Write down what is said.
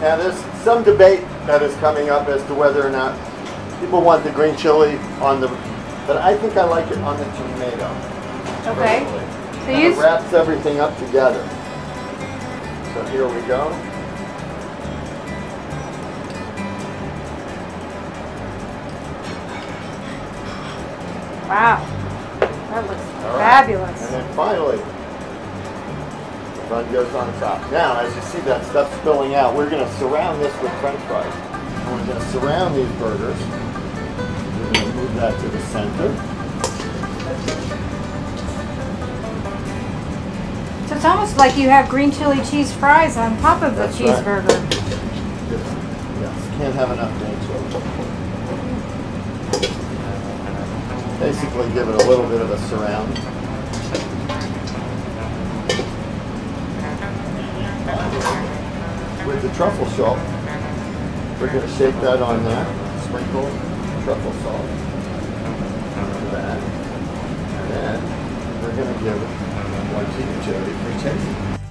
now there's some debate that is coming up as to whether or not people want the green chili on the, but I think I like it on the tomato. Okay. personally. So you, s- wraps everything up together. So here we go. wow. That looks right. fabulous. And then finally, bun goes on top. Now, as you see that stuff spilling out, we're going to surround this with french fries. And we're going to surround these burgers. We're going to move that to the center. So it's almost like you have green chili cheese fries on top of the That's right. cheeseburger. Yes, can't have enough green chili. Basically give it a little bit of a surround. With the truffle salt, we're going to shake that on there. Sprinkle truffle salt. That. And then we're going to give it one to you, Jody, for.